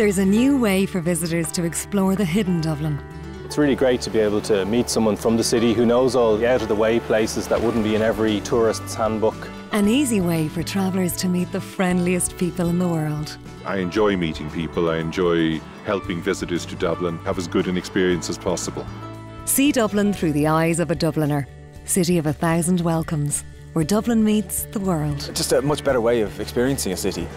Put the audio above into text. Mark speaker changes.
Speaker 1: There's a new way for visitors to explore the hidden Dublin.
Speaker 2: It's really great to be able to meet someone from the city who knows all the out of the way places that wouldn't be in every tourist's handbook.
Speaker 1: An easy way for travellers to meet the friendliest people in the world.
Speaker 3: I enjoy meeting people, I enjoy helping visitors to Dublin have as good an experience as possible.
Speaker 1: See Dublin through the eyes of a Dubliner. City of a thousand welcomes, where Dublin meets the world.
Speaker 4: Just a much better way of experiencing a city.